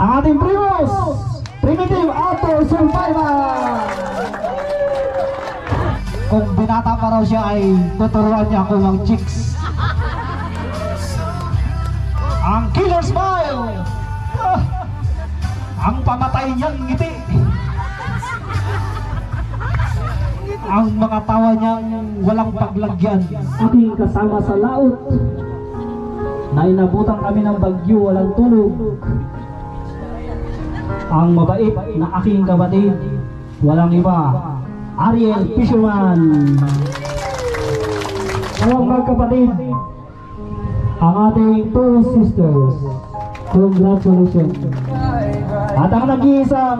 ang ating Primus, Primitive Auto Survivor. Kung binata pa raw siya ay tuturuan niya ako ng chicks. Ang Killer Smile! Ah, ang pamatay niyang ngiti. Ang mga tawa niyang walang paglagyan. Aking kasama sa laot na inabutan kami ng bagyo walang tulog. Ang mabait na aking kapatid, walang iba, Ariel Fisherman. Ang magkapatid, ang ating two sisters. Congratulations. At ang nag-iisang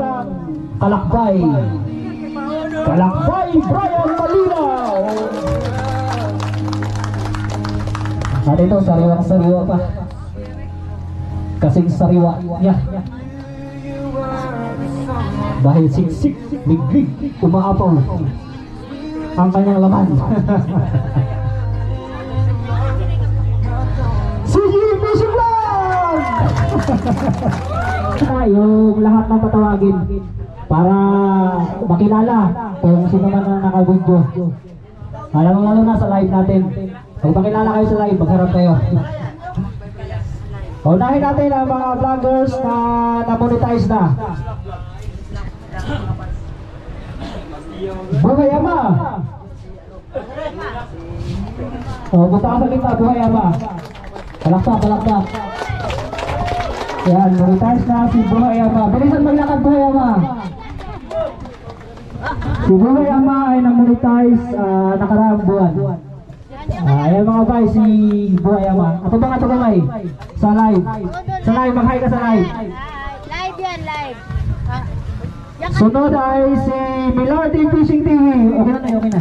kalakbay, kalakbay Brian Malinaw. At ito, sariwang sariwa pa. Kasing sariwa niya. Dahil siksik, biglig, umaapaw ang kanyang laman. si Jimmy Vlog! yung lahat ng tatawagin para makilala kung sino man ang nakabudyo. Alam mo lalo na sa live natin. Kung makilala kayo sa live, magharap kayo. Unahin natin ang mga vloggers na na-monetize na. Buhayama! Oh, punta ka sa kita, Buhayama. Palakpak, palakpak. Yan, monetize na si Buhayama. Bilisan maglakad, Buhayama. Si Buhayama ay na-monetize uh, nakaraang buwan. Ah, ayan mga bay, si Buhayama. Ato ba nga ito kamay? Sa live. Sa live, mag-hi ka sa. Live yan, live. Ah, yan ka. Sunod ay si Milordy Fishing TV. Okay na okay na.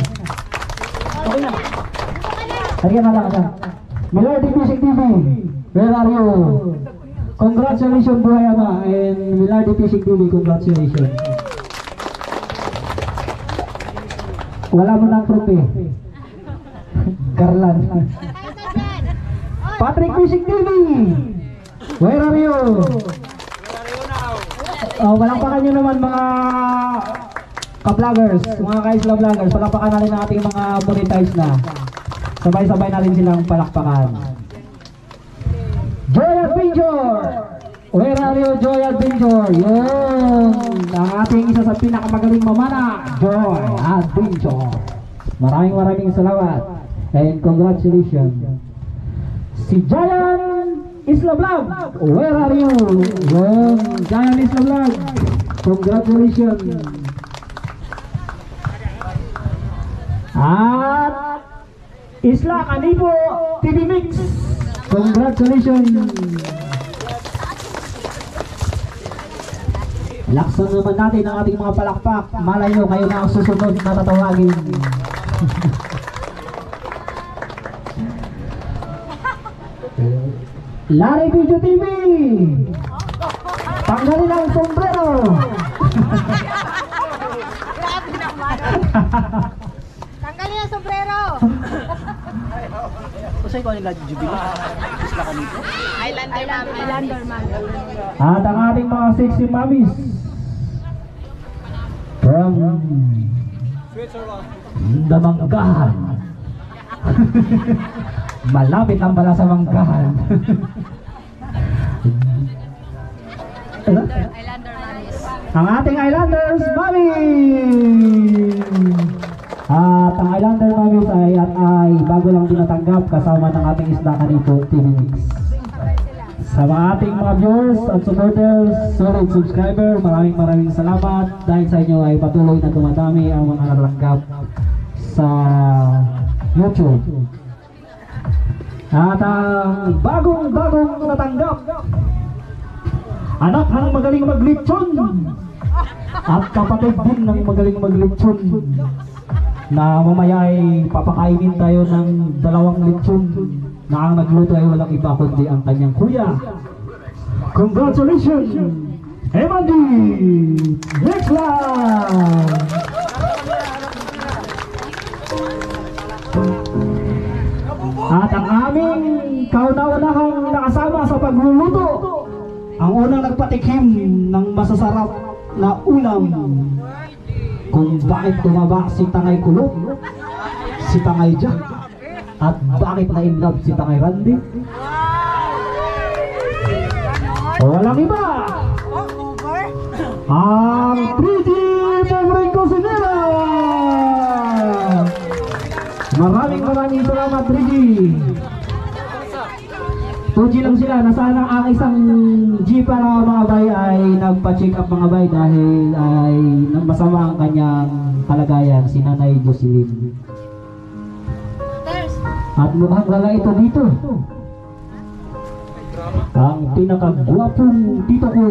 Okay na. Halika na lang ka. Milordy Fishing TV. Where are you? Congratulations Buhayama and Milordy Fishing TV. Congratulations. Wala mo ng dyan. Oy, Patrick Fishing TV. Where are you? Oh, palakpakan nyo naman mga ka-vloggers, mga ka-isla vloggers, palakpakan natin ang ating mga monetize na. Sabay-sabay natin silang palakpakan. Joy Adventure! Where are you, Joy Adventure? Yun! Ang ating isa sa pinakamagaling mamana, Joy Adventure. Maraming maraming salamat. And congratulations. Si Giant Isla Vlog, where are you? Yun, Giant Isla Vlog. Congratulations. At Isla Kanipo TV Mix. Congratulations. Laksan naman natin ang ating mga palakpak. Malay nyo, kayo na ang susunod na tatawagin. Larry Video TV! Tanggalin ang sombrero! Tanggalin ang sombrero. Usay ko nila jubilee. Isla kami ko. Islander. At ang ating mga sexy mommies from Damanggahan. Malapit ang pala sa manggahan. Ano? Islander man. ang ating Islanders Mommy! At ang Islander Mommies ay, at ay bago lang dinatanggap kasama ng ating isda kanito TV Mix. Sa mga ating mga viewers at supporters, solid subscriber, maraming maraming salamat dahil sa inyo ay patuloy na tumatami ang mga nakatanggap sa YouTube. At ang bagong-bagong natanggap, anak ng magaling maglitsyon at kapatid din ng magaling maglitsyon na mamaya ay papakainin tayo ng dalawang litsyon na ang nagluto ay walang iba kundi ang kanyang kuya. Congratulations! Emandi! Next one! At ang aming kauna-unahang nakasama sa pagluluto ang unang nagpatikim ng masasarap na ulam kung bakit tumaba si Tangay Kulot, si Tangay Jack, at bakit na in love si Tangay Randy. Walang iba! Ang 3D Maraming maraming salamat 3D! 2G lang sila, nasaan ang ang isang G para mga bay ay nagpa-check up mga bay dahil ay masama ang kanyang kalagayan, si Nanay Jocelyn. At mukhang wala ito dito. Ang pinakagwapong tito ko.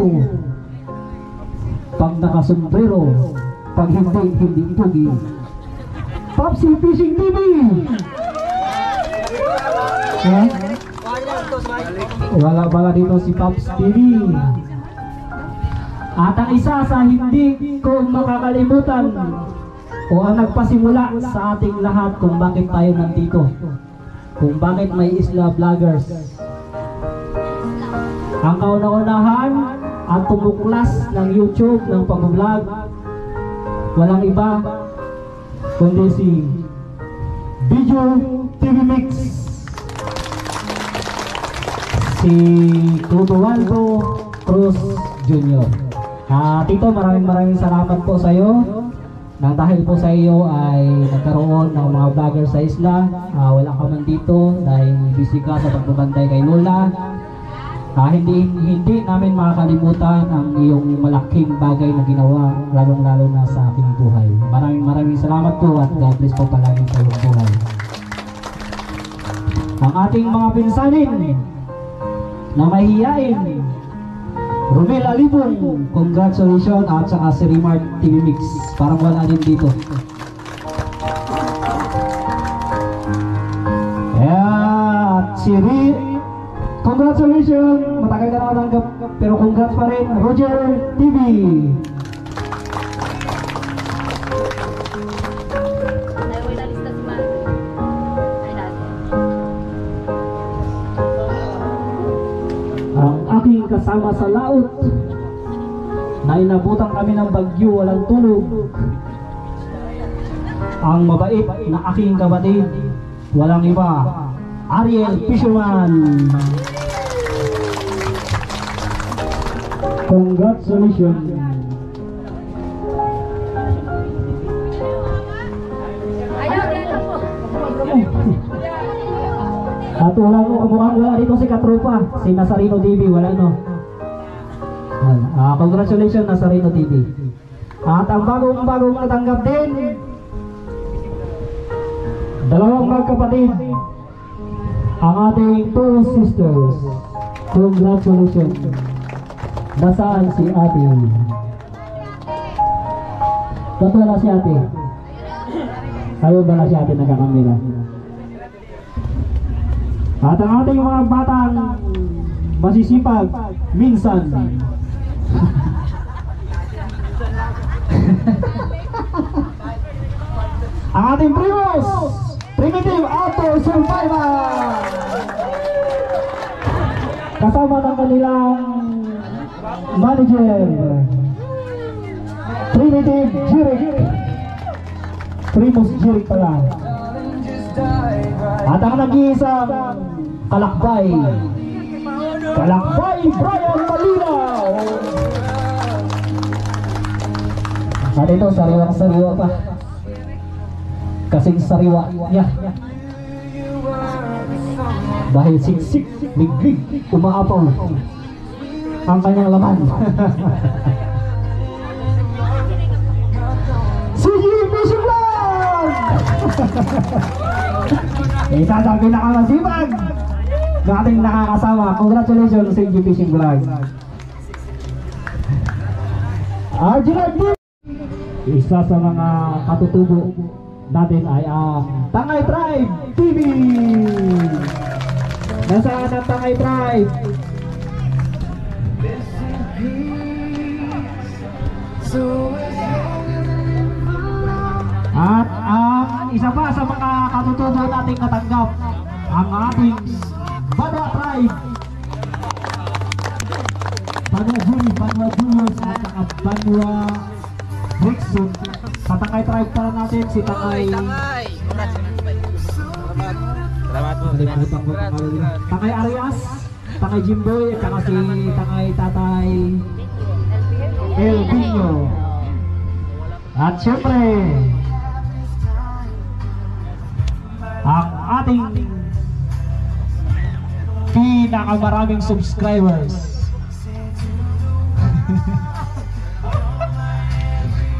Pag nakasombrero, pag hindi, hindi itugi. Popsi Fishing TV! Wala pala dito si Pops TV. At ang isa sa hindi ko makakalimutan o ang nagpasimula sa ating lahat kung bakit tayo nandito. Kung bakit may Isla Vloggers. Ang kauna-unahan at tumuklas ng YouTube ng pag-vlog walang iba kundi si Video TV Mix si Clodoaldo Cruz Jr. Ah, Tito, maraming maraming salamat po sa iyo. Nang dahil po sa iyo ay nagkaroon ng mga vlogger sa isla. Ah, wala ka man dito dahil busy ka sa pagbabantay kay Lola. Ah, hindi hindi namin makakalimutan ang iyong malaking bagay na ginawa lalong-lalo na sa aking buhay. Maraming maraming salamat po at God bless po palagi sa iyong buhay. Ang ating mga pinsanin na mahihiyain. Romel Alibong, congratulations at saka si Remark TV Mix. Parang wala din dito. Yeah, at si Ri, congratulations. Matagal na natanggap, pero congrats pa rin. Roger TV. Ang aking kasama sa laot na inabutan kami ng bagyo walang tulog ang mabait na aking kapatid walang iba Ariel Fisherman congratulations Ayaw, dito po. At wala dito si Katropa, si Nazareno TV, wala no. Ah, congratulations Nazareno TV. At ang bagong bagong natanggap din, dalawang magkapatid, ang ating two sisters. Congratulations. Nasaan si ate? Ba't wala si ate? Ayaw ba na si ate nagkakamila? At ang ating mga batang masisipag minsan. ang ating primos, Primitive Auto Survivor. Kasama ng kanilang manager, Primitive Jirik. Primus Jirik pala. At ang nag-iisang kalakbay, kalakbay Brian Malinaw. At ito, sariwang sariwa pa. Kasing sariwa niya. Dahil siksik, liglig, umaapaw ang kanyang laman. si Jimmy Vlog! Isa sa pinakamasipag na ating nakakasama. Congratulations sa NG Fishing Vlog. Arjun D. Isa sa mga katutubo natin ay ang Tangay Tribe TV. Nasaan ang Tangay Tribe? At ang isa pa sa mga katutubo nating natanggap, ang ating Bada Tribe. Banwa Juniors at saka Banwa Rickson. Sa Tangay Tribe pala natin si Tangay... Salamat po. Kalimutan ko ang. Tangay Arias, Tangay Jimboy, at saka si Tangay Tatay El Pino. At syempre, ang ating pinakamaraming subscribers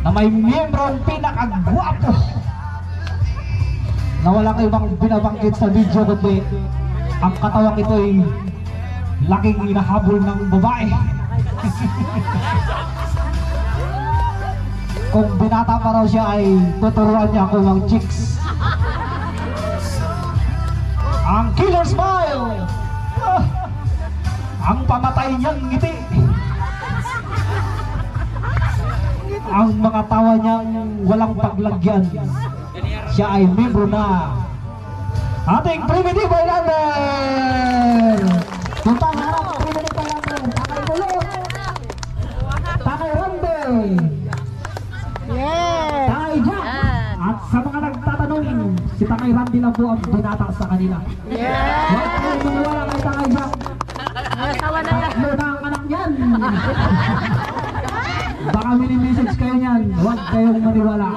na may miyembrong pinakagwapo na walang ibang binabanggit sa video kundi ang katawang ito ay laking hinahabol ng babae. Kung binata pa raw siya ay tuturuan niya ako ng chicks. Ang killer smile! Ang pamatay niyang ngiti. Ang mga tawa niyang walang paglagyan siya ay membro na ating Primitive Islander! Punta nga harap, si Takay Randy lang po ang binata sa kanila. Yes! Huwag kayong maniwala kay Takay Jack. Nasawa na yan. Tatlo na ang anak niyan. Baka mini-message kayo niyan. Huwag kayong maniwala.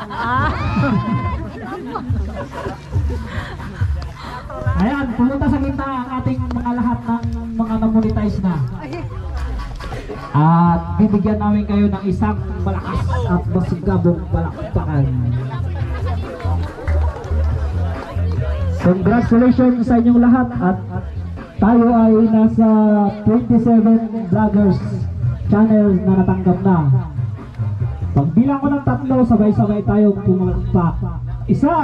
Ayan, pumunta sa gitna ang ating mga lahat ng mga namonetize na. At bibigyan namin kayo ng isang malakas at masigabong palakpakan. Congratulations sa inyong lahat at tayo ay nasa 27 vloggers channel na natanggap na. Pagbilang ko ng tatlo, sabay-sabay tayo pumalakpak. Isa,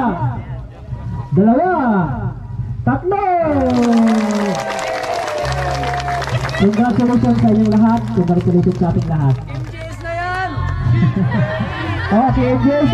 dalawa, tatlo! Congratulations sa inyong lahat. Congratulations sa ating lahat. MJS na yan! Okay, MJS.